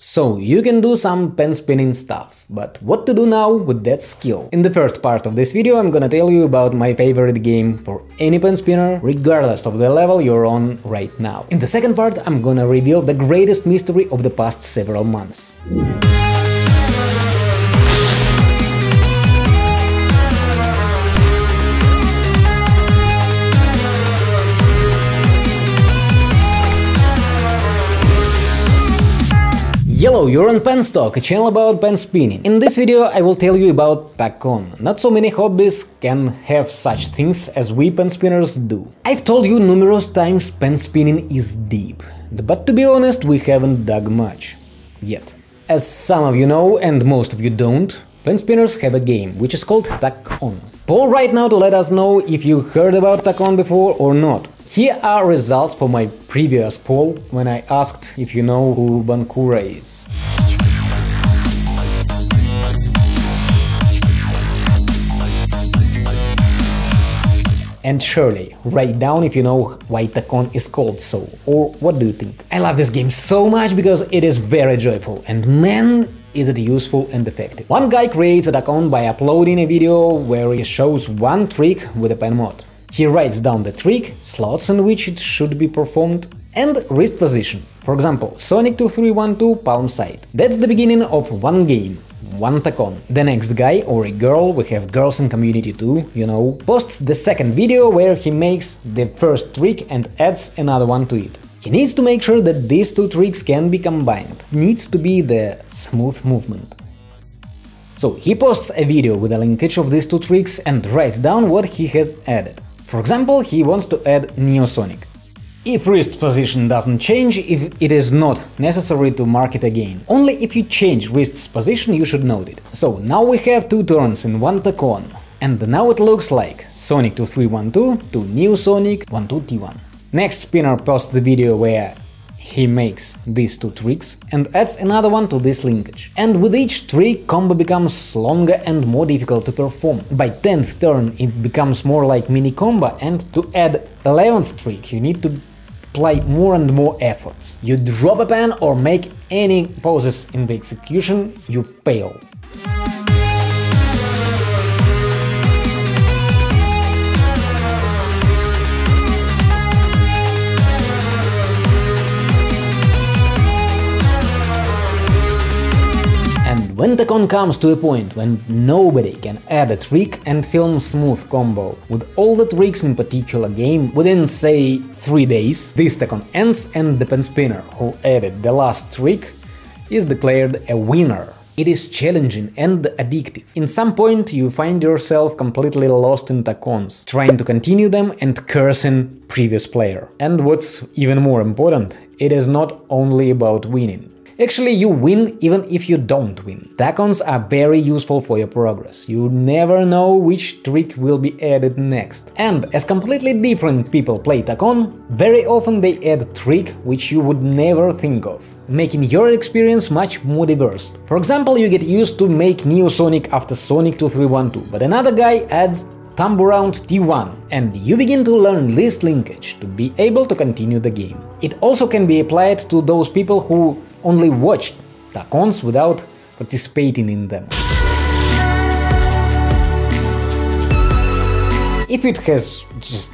So, you can do some pen spinning stuff, but what to do now with that skill? In the first part of this video I'm gonna tell you about my favorite game for any pen spinner, regardless of the level you're on right now. In the second part I'm gonna reveal the greatest mystery of the past several months. Hello, you're on Penstock, a channel about pen spinning. In this video I will tell you about Tak-On. Not so many hobbies can have such things as we pen spinners do. I've told you numerous times pen spinning is deep, but to be honest we haven't dug much. Yet. As some of you know and most of you don't, pen spinners have a game, which is called Tak-On. Poll right now to let us know if you heard about Tak-On before or not. Here are results for my previous poll when I asked if you know who Bankura is. And surely, write down if you know why Tak-On is called so, or what do you think? I love this game so much because it is very joyful, and man, is it useful and effective. One guy creates a Tak-On by uploading a video where he shows one trick with a pen mod. He writes down the trick, slots in which it should be performed, and wrist position. For example, Sonic 2312 palm side. That's the beginning of one game, one Tak-On. The next guy or a girl, we have girls in community too, you know, posts the second video where he makes the first trick and adds another one to it. He needs to make sure that these two tricks can be combined. Needs to be the smooth movement. So he posts a video with a linkage of these two tricks and writes down what he has added. For example, he wants to add Neosonic. If wrist position doesn't change, if it is not necessary to mark it again. Only if you change wrist's position you should note it. So now we have two turns in one Tak-On. And now it looks like Sonic 2312 to Neosonic 12T1. Next spinner posts the video where he makes these two tricks and adds another one to this linkage. And with each trick combo becomes longer and more difficult to perform. By 10th turn it becomes more like mini combo and to add 11th trick you need to apply more and more efforts. You drop a pen or make any poses in the execution, you fail. When Tak-On comes to a point when nobody can add a trick and film smooth combo with all the tricks in particular game within say 3 days, this Tak-On ends and the pen spinner who added the last trick is declared a winner. It is challenging and addictive. In some point you find yourself completely lost in Tak-Ons, trying to continue them and cursing previous player. And what's even more important, it is not only about winning. Actually, you win even if you don't win. Tak-Ons are very useful for your progress. You never know which trick will be added next. And as completely different people play Tak-On, very often they add trick which you would never think of, making your experience much more diverse. For example, you get used to make Neosonic after Sonic 2312, but another guy adds thumb around T1, and you begin to learn this linkage to be able to continue the game. It also can be applied to those people who only watched Tak-Ons without participating in them. If it has just,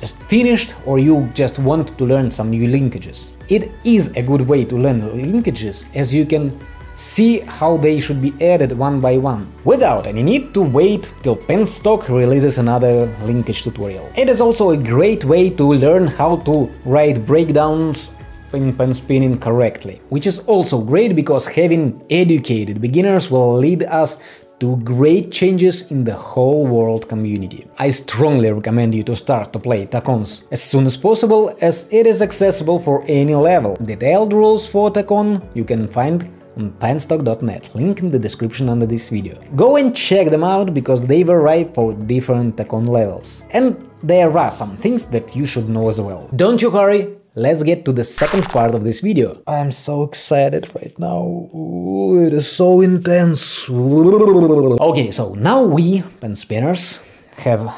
just finished or you just want to learn some new linkages, it is a good way to learn linkages as you can see how they should be added one by one, without any need to wait till Penstock releases another linkage tutorial. It is also a great way to learn how to write breakdowns pen spinning correctly, which is also great because having educated beginners will lead us to great changes in the whole world community. I strongly recommend you to start to play Tak-Ons as soon as possible, as it is accessible for any level. Detailed rules for Tak-On you can find on penstock.net, link in the description under this video. Go and check them out, because they vary for different Tak-On levels. And there are some things that you should know as well. Don't you hurry, let's get to the second part of this video. I'm so excited right now. Ooh, it is so intense. Okay, so now we, pen spinners, have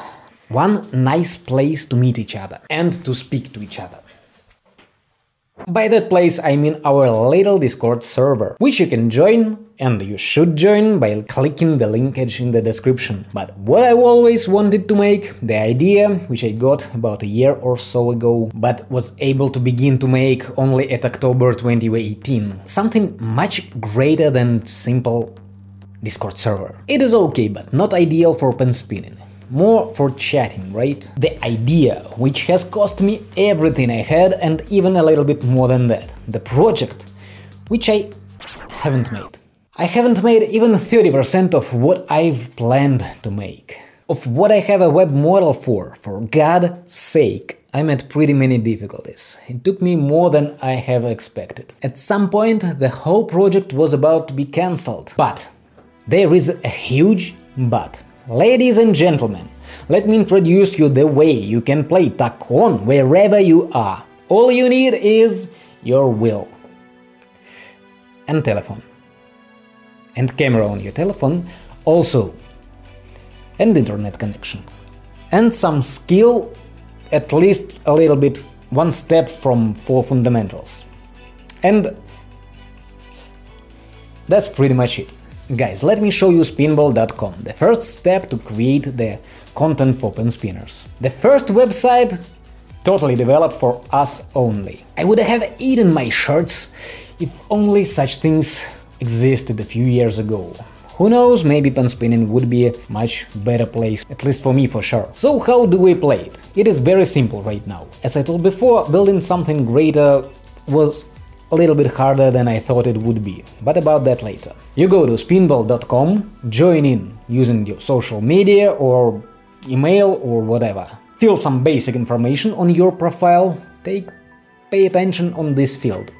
one nice place to meet each other and to speak to each other. By that place I mean our little Discord server, which you can join and you should join by clicking the linkage in the description. But what I always wanted to make, the idea which I got about a year or so ago, but was able to begin to make only at October 2018, something much greater than simple Discord server. It is okay, but not ideal for pen spinning more for chatting, right? The idea, which has cost me everything I had and even a little bit more than that. The project, which I haven't made. I haven't made even 30% of what I've planned to make. Of what I have a web model for, for God's sake. I met pretty many difficulties. It took me more than I have expected. At some point, the whole project was about to be cancelled. But there is a huge but. Ladies and gentlemen, let me introduce you the way you can play Tak-On wherever you are. All you need is your will and telephone and camera on your telephone also and internet connection and some skill at least a little bit one step from four fundamentals and that's pretty much it guys let me show you spinbol.com the first step to create the content for pen spinners the first website totally developed for us only i would have eaten my shirts if only such things existed a few years ago. Who knows, maybe pen spinning would be a much better place, at least for me for sure. So how do we play it? It is very simple right now. As I told before, building something greater was a little bit harder than I thought it would be, but about that later. You go to spinbol.com, join in using your social media or email or whatever. Fill some basic information on your profile, take pay attention on this field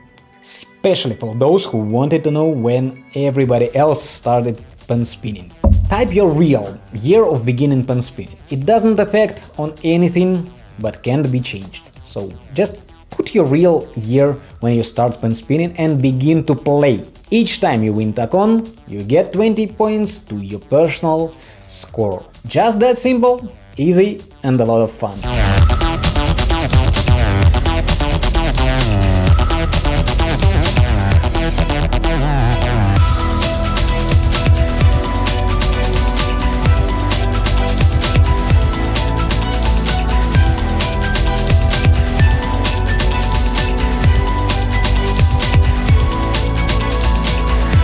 especially for those who wanted to know when everybody else started pen spinning. Type your real year of beginning pen spinning. It doesn't affect on anything, but can be changed. So just put your real year when you start pen spinning and begin to play. Each time you win Tak-On, you get 20 points to your personal score. Just that simple, easy and a lot of fun.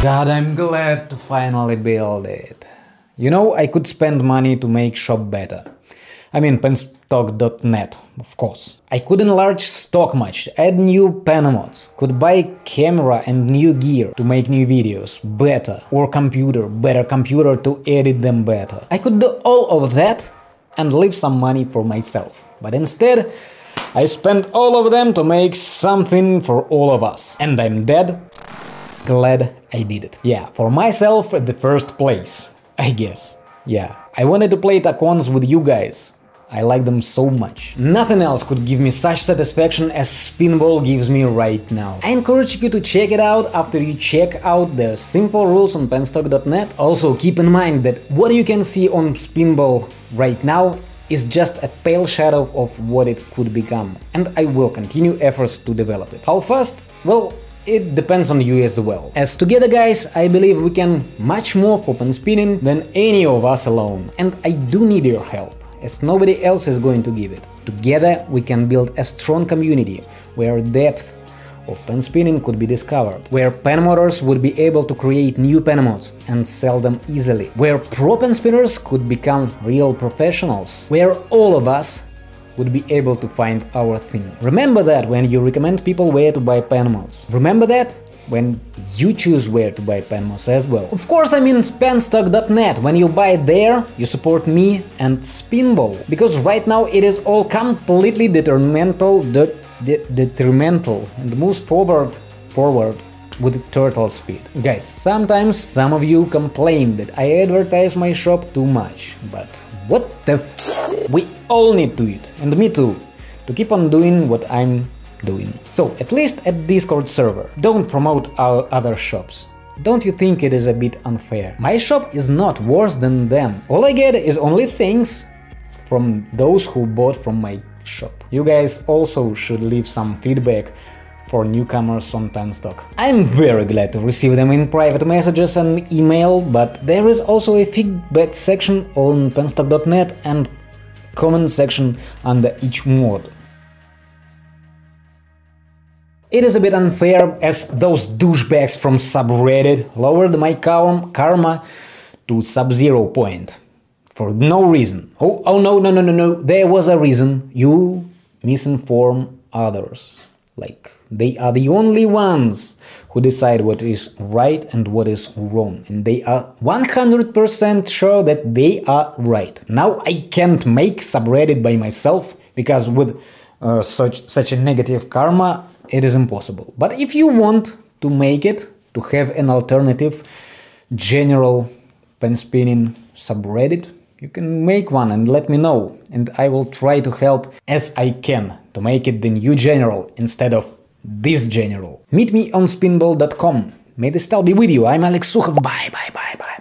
God, I'm glad to finally build it. You know, I could spend money to make shop better. I mean, penstock.net, of course. I could enlarge stock much, add new pen mods, could buy camera and new gear to make new videos better, or computer, better computer to edit them better. I could do all of that and leave some money for myself. But instead, I spent all of them to make something for all of us. And I'm dead glad I did it. Yeah, for myself at the first place, I guess. Yeah, I wanted to play Tak-Ons with you guys. I like them so much. Nothing else could give me such satisfaction as Spinbol gives me right now. I encourage you to check it out after you check out the simple rules on penstock.net. Also keep in mind that what you can see on Spinbol right now is just a pale shadow of what it could become, and I will continue efforts to develop it. How fast? Well, it depends on you as well. As together guys, I believe we can much more for pen spinning than any of us alone. And I do need your help, as nobody else is going to give it. Together we can build a strong community, where depth of pen spinning could be discovered, where pen modders would be able to create new pen mods and sell them easily, where pro pen spinners could become real professionals, where all of us would be able to find our thing. Remember that when you recommend people where to buy pen mods. Remember that when you choose where to buy pen mods as well. Of course I mean penstock.net, when you buy there, you support me and Spinbol, because right now it is all completely detrimental, de de detrimental and moves forward, forward with turtle speed. Guys, sometimes some of you complain that I advertise my shop too much, but what the we all need to eat, and me too, to keep on doing what I'm doing. So, at least at Discord server, don't promote our other shops. Don't you think it is a bit unfair? My shop is not worse than them. All I get is only things from those who bought from my shop. You guys also should leave some feedback for newcomers on Penstock. I'm very glad to receive them in private messages and email, but there is also a feedback section on penstock.net and comment section under each mod. It is a bit unfair as those douchebags from subreddit lowered my karma to sub-zero point for no reason. Oh, oh no, no, no, no, no, there was a reason. You misinform others. Like, they are the only ones who decide what is right and what is wrong, and they are 100% sure that they are right. Now I can't make subreddit by myself because with uh, such such a negative karma, it is impossible. But if you want to make it, to have an alternative general pen spinning subreddit, you can make one and let me know, and I will try to help as I can to make it the new general instead of this general. Meet me on spinbol.com. May the style be with you. I'm Alex Sukhov. Bye, bye, bye, bye.